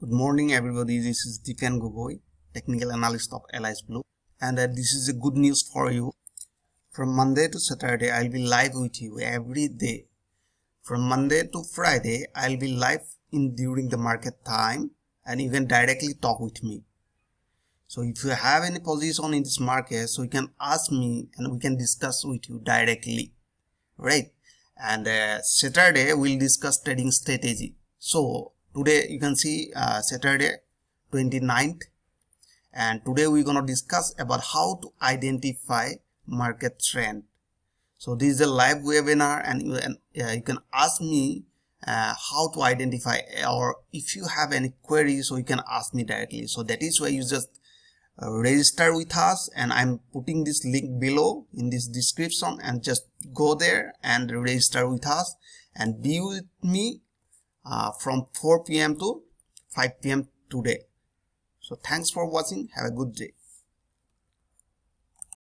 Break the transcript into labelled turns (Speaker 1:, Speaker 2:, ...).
Speaker 1: Good morning, everybody. This is Dipen Gogoi, technical analyst of Alice Blue, and uh, this is a good news for you. From Monday to Saturday, I'll be live with you every day. From Monday to Friday, I'll be live in during the market time, and you can directly talk with me. So if you have any position in this market, so you can ask me and we can discuss with you directly, right? And uh, Saturday we'll discuss trading strategy. So today you can see uh, Saturday 29th and today we're going to discuss about how to identify market trend. So this is a live webinar and you, uh, you can ask me uh, how to identify or if you have any query so you can ask me directly. So that is why you just uh, register with us and i'm putting this link below in this description and just go there and register with us and be with me uh, from 4 p.m. to 5 p.m. today. So thanks for watching. Have a good day.